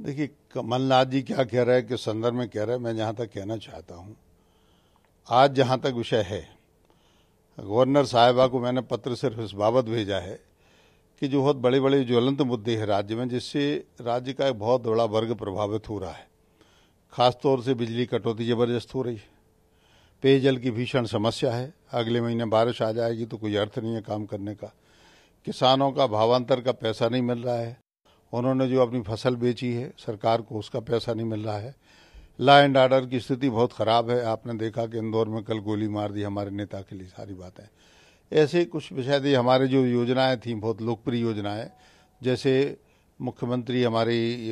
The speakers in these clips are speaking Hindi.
देखिए कमलनाथ जी क्या कह रहे हैं, किस संदर्भ में कह रहे हैं, मैं जहाँ तक कहना चाहता हूँ। आज जहाँ तक विषय है, गवर्नर साहिबा को मैंने पत्र सिर्फ़ इस बाबत भेजा है कि जो बहुत बड़े बड़े ज्वलंत मुद्दे हैं राज्य में, जिससे राज्य का एक बहुत बड़ा वर्ग प्रभावित हो रहा है। खासतौर से बिजली कटौती ज़बरदस्त हो रही है। पेयजल की भीषण समस्या है। अगले महीने बारिश आ जाएगी तो कोई अर्थ नहीं है काम करने का। किसानों का भावांतर का पैसा नहीं मिल रहा है। उन्होंने जो अपनी फ़सल बेची है, सरकार को उसका पैसा नहीं मिल रहा है। लॉ एंड ऑर्डर की स्थिति बहुत खराब है। आपने देखा कि इंदौर में कल गोली मार दी हमारे नेता के लिए, सारी बात। ऐसे कुछ थी हमारे जो योजनाएँ थी, बहुत लोकप्रिय योजनाएँ, जैसे मुख्यमंत्री हमारी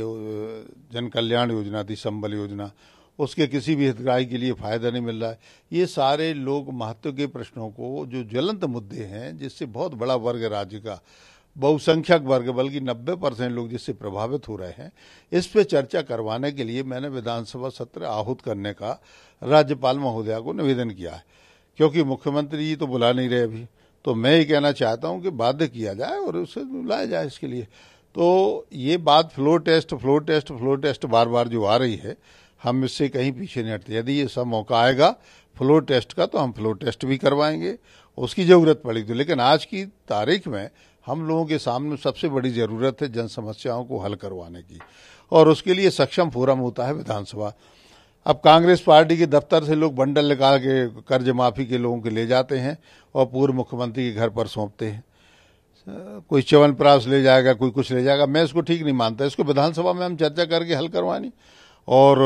जन कल्याण योजना थी संबल योजना, उसके किसी भी हितग्राही के लिए फ़ायदा नहीं मिल रहा है। ये सारे लोग महत्व के प्रश्नों को, जो ज्वलंत मुद्दे हैं, जिससे बहुत बड़ा वर्ग राज्य का बहुसंख्यक वर्ग, बल्कि 90 परसेंट लोग जिससे प्रभावित हो रहे हैं, इस पे चर्चा करवाने के लिए मैंने विधानसभा सत्र आहूत करने का राज्यपाल महोदया को निवेदन किया है। क्योंकि मुख्यमंत्री जी तो बुला नहीं रहे अभी। तो मैं ये कहना चाहता हूँ कि बाध्य किया जाए और उसे बुलाया जाए इसके लिए। तो ये बात flow test flow test flow test बार बार जो आ रही है, हम इससे कहीं पीछे नहीं हटते। यदि ये सब मौका आएगा, फ्लो टेस्ट का तो हम फ्लो टेस्ट भी करवाएँगे। उसकी ज़रूरत पड़ी तो। लेकिन आज की तारीख में हम लोगों के सामने सबसे बड़ी ज़रूरत है जन समस्याओं को हल करवाने की। और उसके लिए सक्षम फोरम होता है विधानसभा। अब कांग्रेस पार्टी के दफ्तर से लोग बंडल निकाल के कर्ज माफ़ी के लोगों के ले जाते हैं और पूर्व मुख्यमंत्री के घर पर सौंपते हैं। कोई च्यवन प्रास ले जाएगा, कोई कुछ ले जाएगा, मैं इसको ठीक नहीं मानता। इसको विधानसभा में हम चर्चा करके हल करवानी और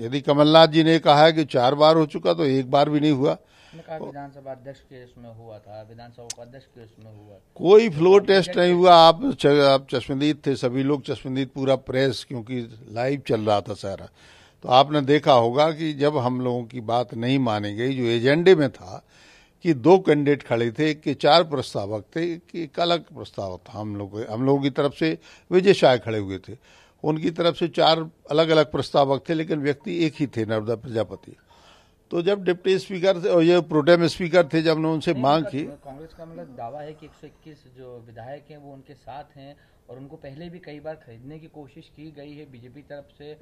यदि कमलनाथ जी ने कहा है कि चार बार हो चुका तो एक बार भी नहीं हुआ। विधानसभा अध्यक्ष के हुआ था विधानसभा उपाध्यक्ष के हुआ कोई फ्लोर टेस्ट नहीं हुआ आप आप चश्मदीद थे सभी लोग चश्मदीद पूरा प्रेस क्योंकि लाइव चल रहा था सारा। तो आपने देखा होगा कि जब हम लोगों की बात नहीं मानी गई जो एजेंडे में था कि दो कैंडिडेट खड़े थे एक के चार प्रस्तावक थे कि एक अलग प्रस्ताव था हम लोग हम लोगों की तरफ़ से विजय शाह खड़े हुए थे। उनकी तरफ़ से चार अलग अलग प्रस्तावक थे लेकिन व्यक्ति एक ही थे नर्मदा प्रजापति। तो जब डिप्टी स्पीकर थे और ये प्रोटेम स्पीकर थे जब उन्होंने उनसे मांग की। कांग्रेस का मतलब दावा है कि 121 जो विधायक हैं वो उनके साथ हैं और उनको पहले भी कई बार खरीदने की कोशिश की गई है बीजेपी तरफ़ से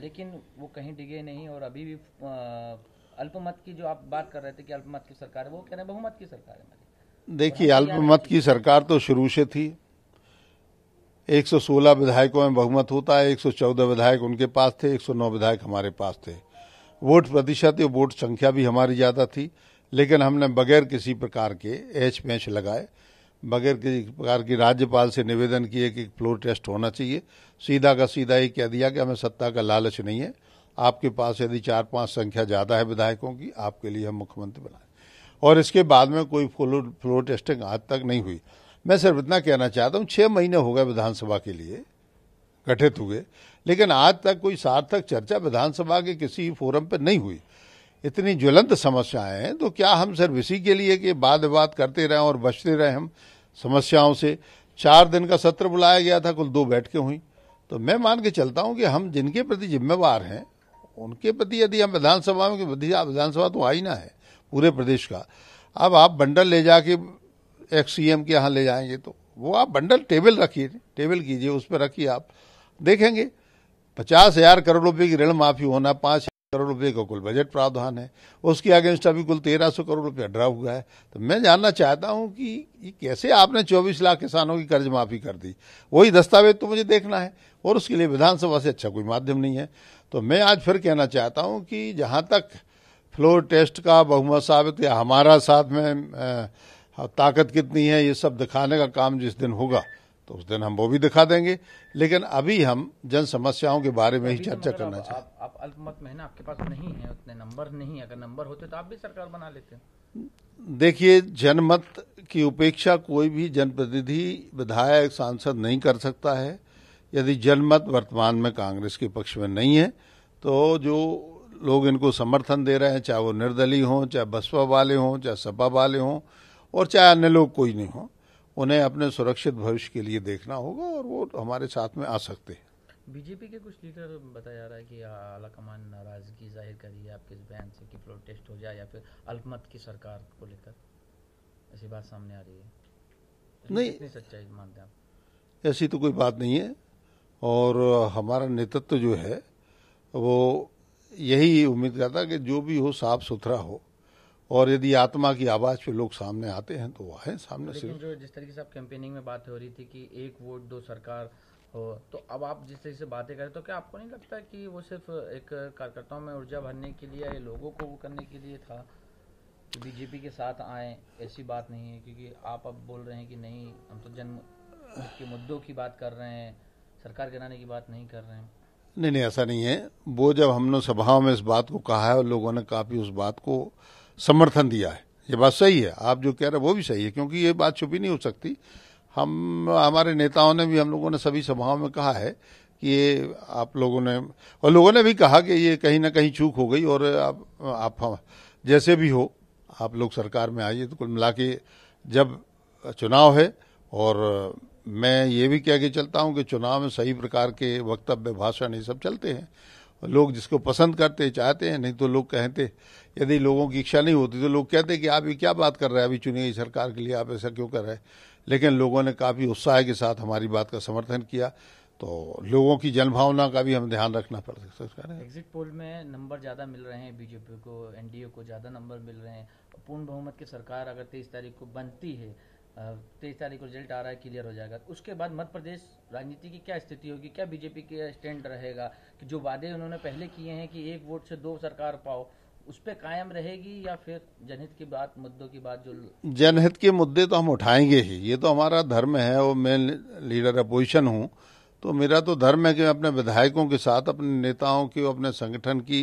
लेकिन वो कहीं डिगे नहीं और अभी भी अल्पमत की जो आप बात कर रहे थे कि अल्पमत की सरकार है वो कह रहे हैं बहुमत की सरकार है देखिए अल्पमत की सरकार तो शुरू से थी। 116 विधायकों में बहुमत होता है 114 विधायक उनके पास थे 109 विधायक हमारे पास थे। वोट प्रतिशत या वोट संख्या भी हमारी ज़्यादा थी, लेकिन हमने बगैर किसी प्रकार के एच पैच लगाए। बगैर किसी प्रकार की राज्यपाल से निवेदन किए कि फ्लोर टेस्ट होना चाहिए। सीधा का सीधा ही कह दिया कि हमें सत्ता का लालच नहीं है। आपके पास यदि चार पाँच संख्या ज़्यादा है विधायकों की, आपके लिए हम मुख्यमंत्री बनाए और इसके बाद में कोई फ्लोर फ्लोर टेस्टिंग आज तक नहीं हुई। मैं सिर्फ़ इतना कहना चाहता हूँ, छह महीने हो गए विधानसभा के लिए। गठित हुए, लेकिन आज तक कोई सार्थक चर्चा विधानसभा के किसी फोरम पर नहीं हुई। इतनी ज्वलंत समस्याएँ हैं तो क्या हम सिर्फ़ इसी के लिए कि वाद विवाद करते रहे और बचते रहे हम समस्याओं से? चार दिन का सत्र बुलाया गया था, कुल दो बैठकें हुई। तो मैं मान के चलता हूँ कि हम जिनके प्रति जिम्मेवार हैं, उनके प्रति यदि हम विधानसभा में विधानसभा तो आई ना है, पूरे प्रदेश का। अब आप बंडल ले जाके एक्स सीएम के यहाँ ले जाएँगे तो वो आप बंडल टेबल रखिए, टेबल कीजिए, उस पर रखिए आप। देखेंगे। पचास हज़ार करोड़ रुपए की ऋण माफ़ी होना, पाँच करोड़ रुपए का कुल बजट प्रावधान है। उसके अगेंस्ट अभी कुल तेरह सौ करोड़ रुपया ड्रा हुआ है। तो मैं जानना चाहता हूँ कि ये कैसे आपने चौबीस लाख किसानों की कर्ज माफ़ी कर दी। वही दस्तावेज़ तो मुझे देखना है और उसके लिए विधानसभा से अच्छा कोई माध्यम नहीं है। तो मैं आज फिर कहना चाहता हूँ कि जहाँ तक फ्लोर टेस्ट का बहुमत साबित या हमारा साथ में ताकत कितनी है, ये सब दिखाने का काम जिस दिन होगा तो उस दिन हम वो भी दिखा देंगे। लेकिन अभी हम जन समस्याओं के बारे में ही तो चर्चा करना चाहते आप, आप अल्पमत में ना आपके पास नहीं है उतने नंबर नहीं अगर नंबर होते तो आप भी सरकार बना लेते। देखिए जनमत की उपेक्षा कोई भी जनप्रतिनिधि विधायक सांसद नहीं कर सकता है। यदि जनमत वर्तमान में कांग्रेस के पक्ष में नहीं है तो जो लोग इनको समर्थन दे रहे हैं चाहे वो निर्दलीय हों चाहे बसपा वाले हों चाहे सपा वाले हों और चाहे अन्य लोग कोई नहीं हों उन्हें अपने सुरक्षित भविष्य के लिए देखना होगा और वो हमारे साथ में आ सकते हैं। बीजेपी के कुछ लीडर बताया जा रहा है कि आला कमान नाराज़गी ज़ाहिर करी है आपके इस बयान से कि प्रोटेस्ट हो जाए या फिर अल्पमत की सरकार को लेकर। ऐसी बात सामने आ रही है। नहीं। सच्चाई मानते हैं ऐसी तो कोई बात नहीं है। और हमारा नेतृत्व जो है वो यही उम्मीद करता कि जो भी हो साफ़ सुथरा हो। और यदि आत्मा की आवाज़ पे लोग सामने आते हैं तो वो आए सामने से। जो जिस तरीके से आप कैंपेनिंग में बात हो रही थी कि एक वोट दो सरकार हो तो अब आप जिस तरीके से बातें करें तो क्या आपको नहीं लगता कि वो सिर्फ़ एक कार्यकर्ताओं में ऊर्जा भरने के लिए या लोगों को वो करने के लिए था कि बीजेपी के साथ आए? ऐसी बात नहीं है क्योंकि आप अब बोल रहे हैं कि नहीं हम तो जन्म के मुद्दों की बात कर रहे हैं सरकार गिराने की बात नहीं कर रहे हैं। नहीं नहीं ऐसा नहीं है। वो जब हमने सभाओं में इस बात को कहा है और लोगों ने काफ़ी उस बात को समर्थन दिया है। ये बात सही है। आप जो कह रहे हैं वो भी सही है क्योंकि ये बात छुपी नहीं हो सकती। हम हमारे नेताओं ने भी हम लोगों ने सभी सभाओं में कहा है कि ये आप लोगों ने और लोगों ने भी कहा कि ये कहीं ना कहीं चूक हो गई और आप, आप जैसे भी हो आप लोग सरकार में आइए तो कुल मिला के जब चुनाव है और मैं ये भी कह के चलता हूँ कि चुनाव में सही प्रकार के वक्तव्य भाषण ये सब चलते हैं। लोग जिसको पसंद करते, चाहते हैं, नहीं तो लोग कहते, यदि लोगों की इच्छा नहीं होती तो लोग कहते कि आप ये क्या बात कर रहे हैं? अभी चुनी गई सरकार के लिए आप ऐसा क्यों कर रहे हैं? लेकिन लोगों ने काफ़ी उत्साह के साथ हमारी बात का समर्थन किया। तो लोगों की जनभावना का भी हमें ध्यान रखना पड़ सकता है एग्जिट पोल में नंबर ज़्यादा मिल रहे हैं, बीजेपी को, एनडीए को ज़्यादा नंबर मिल रहे हैं। पूर्ण बहुमत की सरकार अगर तेईस तारीख को बनती है तेईस तारीख को रिज़ल्ट आ रहा है, क्लियर हो जाएगा। उसके बाद मध्य प्रदेश राजनीति की क्या स्थिति होगी, क्या बीजेपी का स्टैंड रहेगा, कि जो वादे उन्होंने पहले किए हैं कि एक वोट से दो सरकार पाओ, उस पर कायम रहेगी या फिर जनहित की बात, मुद्दों की बात जो जनहित के मुद्दे तो हम उठाएँगे ही। ये तो हमारा धर्म है, और मैं लीडर अपोजिशन हूँ तो मेरा तो धर्म है कि मैं अपने विधायकों के साथ, अपने नेताओं की अपने संगठन की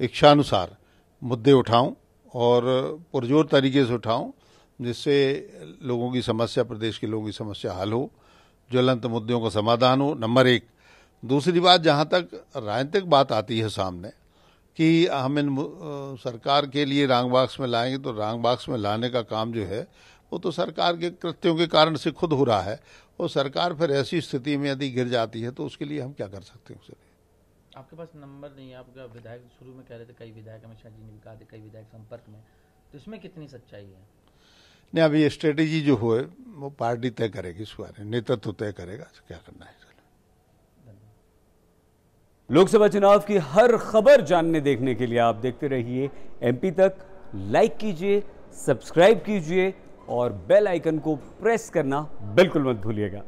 इच्छानुसार मुद्दे उठाऊं और पुरजोर तरीके से उठाऊं। जिससे लोगों की समस्या, प्रदेश के लोगों की समस्या हल हो, ज्वलंत मुद्दों का समाधान हो, नंबर एक। दूसरी बात, जहाँ तक राजनीतिक बात आती है सामने, कि हम इन सरकार के लिए रांग बाक्स में लाएँगे तो रांग बाक्स में लाने का काम जो है, वो तो सरकार के कृत्यों के कारण से खुद हो रहा है। और सरकार फिर ऐसी स्थिति में यदि गिर जाती है तो उसके लिए हम क्या कर सकते हैं उसके आपके पास नंबर नहीं है, आपका विधायक शुरू में कह रहे थे, कई विधायक शाह जी ने कहा थे, कई विधायक संपर्क में। तो इसमें कितनी सच्चाई है? नहीं अभी स्ट्रेटेजी जो हो वो पार्टी तय करेगी इस बारे नेतृत्व तय करेगा क्या करना है लोकसभा चुनाव की हर खबर जानने, देखने के लिए आप देखते रहिए एमपी तक। लाइक कीजिए सब्सक्राइब कीजिए और बेल आइकन को प्रेस करना बिल्कुल मत भूलिएगा।